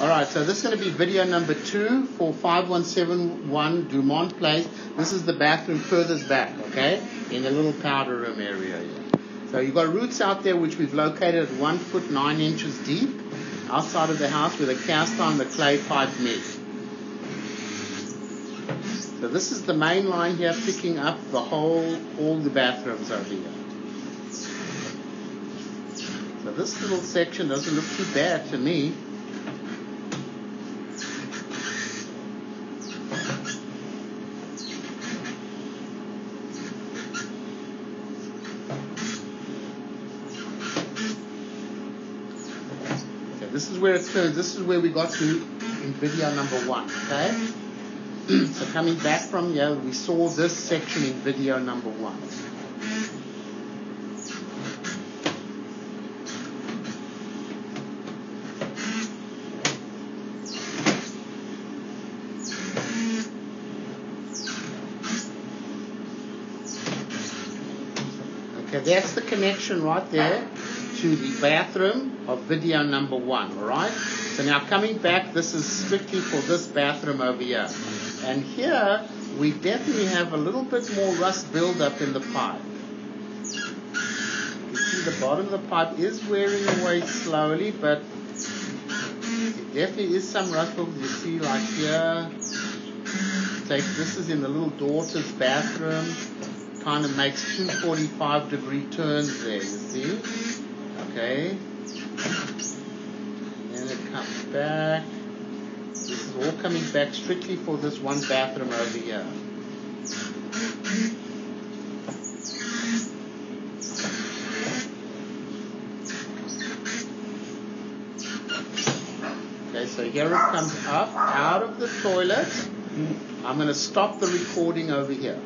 All right, so this is going to be video number two for 5171 Dumont Place. This is the bathroom furthest back, okay, in the little powder room area. So you've got roots out there which we've located at one foot nine inches deep outside of the house with a cast iron the clay pipe meet. So this is the main line here picking up the whole, all the bathrooms over here. So this little section doesn't look too bad to me. This is where it turns. This is where we got to in video number one. Okay. so coming back from here, we saw this section in video number one. Okay, that's the connection right there to the bathroom of video number one, alright? So now coming back, this is strictly for this bathroom over here. And here, we definitely have a little bit more rust buildup in the pipe. You see the bottom of the pipe is wearing away slowly, but it definitely is some rust buildup. You see like here, take, this is in the little daughter's bathroom kind of makes 245 degree turns there, you see? Okay. Then it comes back. This is all coming back strictly for this one bathroom over here. Okay, so here it comes up out of the toilet. I'm going to stop the recording over here.